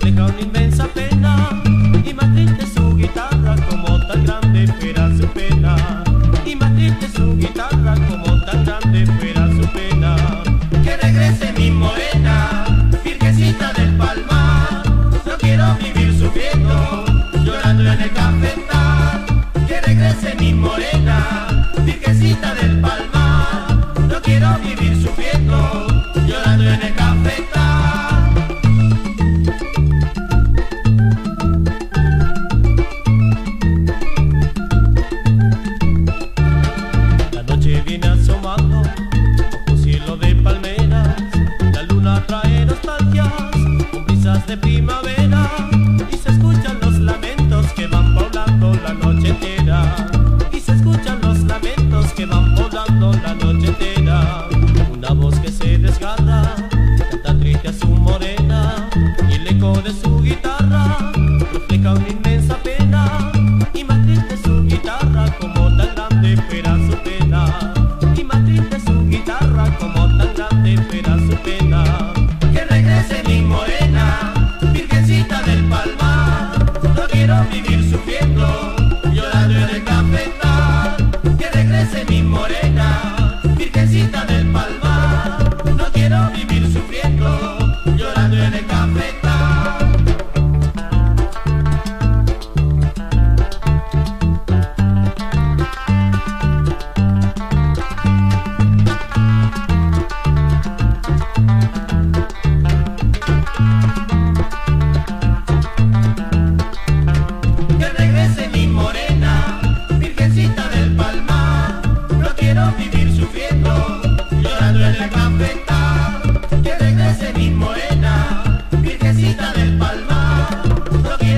deja una inmensa pena y más su guitarra como tan grande fuera su pena. Y más su guitarra como tan grande fuera su pena. Que regrese mi morena virgencita del palmar. No quiero vivir sufriendo llorando en el café su guitarra, refleja un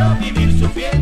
quiero vivir sufriendo.